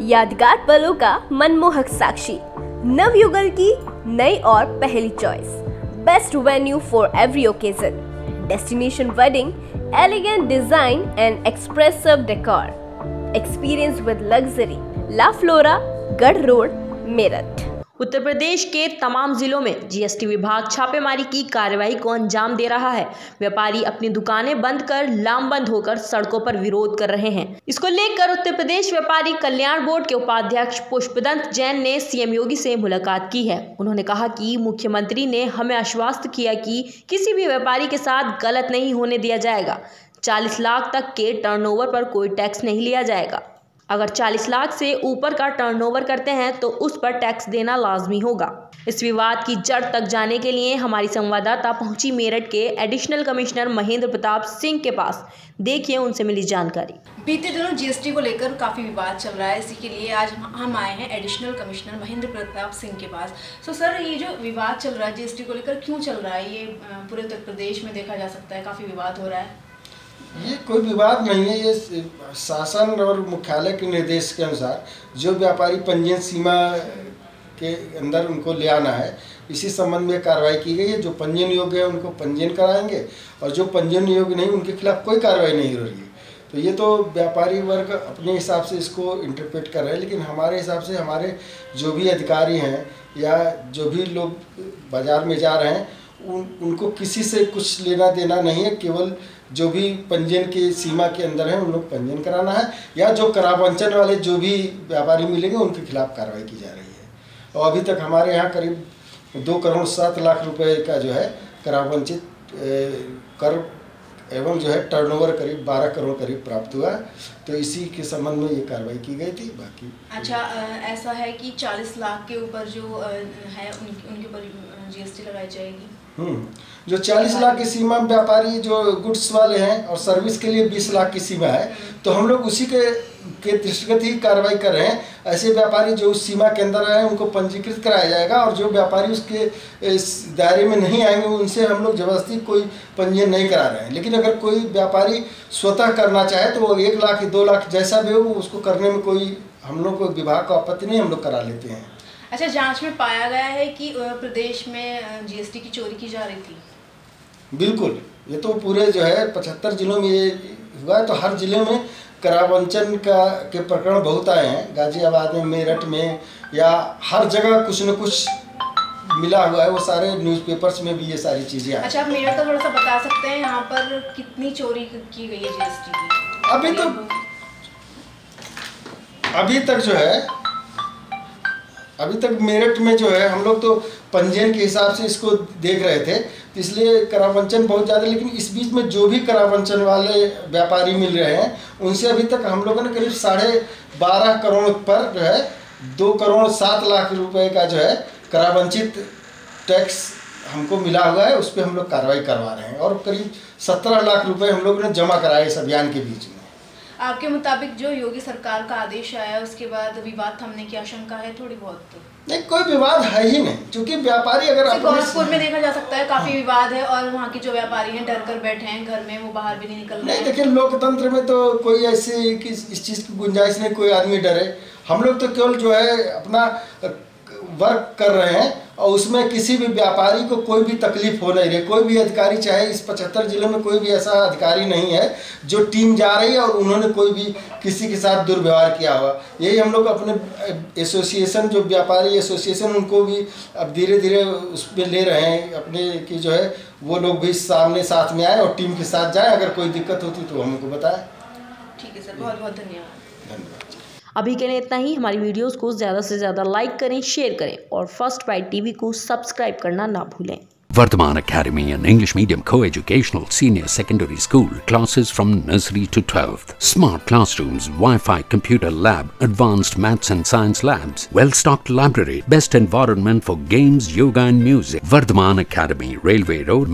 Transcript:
यादगार पलों का मनमोहक साक्षी। नवयुगल की नई और पहली choice best venue for every occasion destination wedding elegant design and expressive decor experience with luxury La Flora Garh road Meerut Uttar Pradesh के तमाम जिलों में जीएसटी विभाग छापेमारी की कार्रवाई को अंजाम दे रहा है। व्यापारी अपनी दुकानें बंद कर लामबंद होकर सड़कों पर विरोध कर रहे हैं। इसको लेकर उत्तर प्रदेश व्यापारी कल्याण बोर्ड के उपाध्यक्ष पुष्पदंत जैन ने सीएम योगी से मुलाकात की है। उन्होंने कहा कि मुख्यमंत्री ने हमें आश्वस्त किया कि किसी भी व्यापारी के साथ गलत नहीं होने दिया जाएगा। चालीस लाख तक के टर्नओवर पर कोई टैक्स नहीं लिया जाएगा। अगर 40 लाख से ऊपर का टर्नओवर करते हैं तो उस पर टैक्स देना लाजमी होगा। इस विवाद की जड़ तक जाने के लिए हमारी संवाददाता पहुँची मेरठ के एडिशनल कमिश्नर महेंद्र प्रताप सिंह के पास। देखिए, उनसे मिली जानकारी। बीते दिनों जीएसटी को लेकर काफ़ी विवाद चल रहा है। इसी के लिए आज हम आए हैं एडिशनल कमिश्नर महेंद्र प्रताप सिंह के पास। सो सर ये जो विवाद चल रहा है जीएसटी को लेकर क्यों चल रहा है? ये पूरे उत्तर प्रदेश में देखा जा सकता है, काफ़ी विवाद हो रहा है। ये कोई विवाद नहीं है, ये शासन और मुख्यालय के निर्देश के अनुसार जो व्यापारी पंजीयन सीमा के अंदर उनको ले आना है, इसी संबंध में कार्रवाई की गई है। जो पंजीयन योग्य है, उनको पंजीयन कराएँगे और जो पंजीयन योग्य नहीं, उनके खिलाफ कोई कार्रवाई नहीं हो रही है। तो ये तो व्यापारी वर्ग अपने हिसाब से इसको इंटरप्रेट कर रहे हैं, लेकिन हमारे हिसाब से हमारे जो भी अधिकारी हैं या जो भी लोग बाज़ार में जा रहे हैं उन, उनको किसी से कुछ लेना देना नहीं है, केवल जो भी पंजीयन की सीमा के अंदर है, उन लोग पंजीयन कराना है, या जो करावंचन वाले जो भी व्यापारी मिलेंगे, उनके खिलाफ कार्रवाई की जा रही है। और अभी तक हमारे यहाँ करीब दो करोड़ सात लाख रुपए का जो है, करावंचित कर एवं जो है टर्नओवर करीब 12 करोड़ करीब प्राप्त हुआ। तो इसी के संबंध में ये कार्रवाई की गई थी, बाकी अच्छा ऐसा है कि 40 लाख के ऊपर जो है उनके ऊपर जीएसटी लगाई जाएगी? जो 40 लाख की सीमा व्यापारी जो गुड्स वाले हैं और सर्विस के लिए 20 लाख की सीमा है तो हम लोग उसी के के दृष्टिगत ही कार्रवाई कर रहे हैं। ऐसे व्यापारी जो उस सीमा के अंदर आए उनको पंजीकृत कराया जाएगा और जो व्यापारी उसके, इस दायरे में नहीं आएँगे उनसे हम लोग ज़बरदस्ती कोई पंजीयन नहीं करा रहे हैं। लेकिन अगर कोई व्यापारी स्वतः करना चाहे तो वो एक लाख, दो लाख जैसा भी हो, उसको करने में कोई हम लोग को विभाग को आपत्ति नहीं, हम लोग करा लेते हैं। अच्छा जाँच में पाया गया है कि प्रदेश में जीएसटी की चोरी की जा रही थी। बिल्कुल। ये तो पूरे जो है पचहत्तर जिलों में ये हुआ है तो हर ज़िले में करावंचन का के प्रकरण बहुत आए हैं। गाजियाबाद में मेरठ में या हर जगह कुछ न कुछ मिला हुआ है वो सारे न्यूज़पेपर्स में भी ये सारी चीज़ें अच्छा आप मेरठ का थोड़ा सा बता सकते हैं यहाँ पर कितनी चोरी की गई है जीएसटी की? अभी तो अभी तक जो है अभी तक मेरठ में जो है, हम लोग तो पंजीयन के हिसाब से इसको देख रहे थे तो इसलिए करावंचन बहुत ज़्यादा, लेकिन इस बीच में जो भी करावंचन वाले व्यापारी मिल रहे हैं, उनसे अभी तक हम लोगों ने करीब साढ़े बारह करोड़ पर जो है, दो करोड़ सात लाख रुपए का जो है, करावंचित टैक्स हमको मिला हुआ है, उस पर हम लोग कार्रवाई करवा रहे हैं, और करीब सत्रह लाख रुपए हम लोगों ने जमा कराए इस अभियान के बीच में। आपके मुताबिक जो योगी सरकार का आदेश आया उसके बाद विवाद थमने की आशंका है थोड़ी बहुत तो? नहीं कोई विवाद है ही नहीं क्योंकि व्यापारी अगर गोरखपुर में देखा जा सकता है काफ़ी विवाद है और वहाँ के जो व्यापारी हैं डर कर बैठे हैं घर में वो बाहर भी नहीं निकल रहे नहीं देखिए लोकतंत्र में तो कोई ऐसी इस चीज़ की गुंजाइश नहीं कोई आदमी डरे। हम लोग तो केवल जो है अपना वर्क कर रहे हैं और उसमें किसी भी व्यापारी को कोई भी तकलीफ़ हो नहीं रही कोई भी अधिकारी चाहे इस पचहत्तर जिलों में कोई भी ऐसा अधिकारी नहीं है जो टीम जा रही है और उन्होंने कोई भी किसी के साथ दुर्व्यवहार किया हुआ। यही हम लोग अपने एसोसिएशन जो व्यापारी एसोसिएशन उनको भी अब धीरे धीरे उस पर ले रहे हैं। अपने की जो है वो लोग भी सामने साथ में आए और टीम के साथ जाए। अगर कोई दिक्कत होती तो हमको बताए। ठीक है सर बहुत बहुत धन्यवाद। धन्यवाद। अभी के लिए इतना ही। हमारी वीडियोस को ज़्यादा से ज़्यादा लाइक करें शेयर करें और फ़र्स्ट बाइट टीवी को सब्सक्राइब करना ना भूलें। Vardhman academy and English medium coeducational senior secondary school classes from nursery to twelfth smart classroom wifi computer lab advanced maths and science labs well stocked library best environment for games yoga and music Vardhman academy railway road